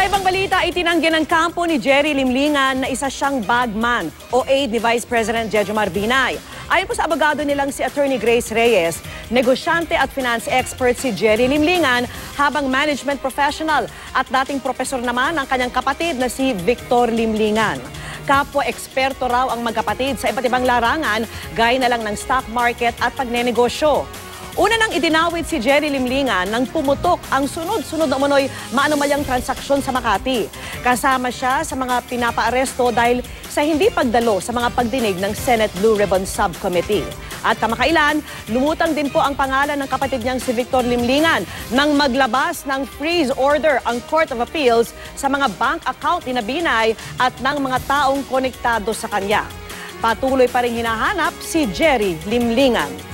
Sa ibang balita, itinanggi ng kampo ni Jerry Limlingan na isa siyang bagman o aide ni Vice President Jejo Marbinay. Ayon po sa abogado nilang si Attorney Grace Reyes, negosyante at finance expert si Jerry Limlingan habang management professional at dating profesor naman ang kanyang kapatid na si Victor Limlingan. Kapwa eksperto raw ang magkapatid sa iba't ibang larangan gaya na lang ng stock market at pagnenegosyo. Una nang idinawit si Jerry Limlingan nang pumutok ang sunod-sunod na umano'y maanumalyang transaksyon sa Makati. Kasama siya sa mga pinapaaresto dahil sa hindi pagdalo sa mga pagdinig ng Senate Blue Ribbon Subcommittee. At kamakailan, lumutang din po ang pangalan ng kapatid niyang si Victor Limlingan nang maglabas ng freeze order ang Court of Appeals sa mga bank account ni Nabinay at ng mga taong konektado sa kanya. Patuloy pa rin hinahanap si Jerry Limlingan.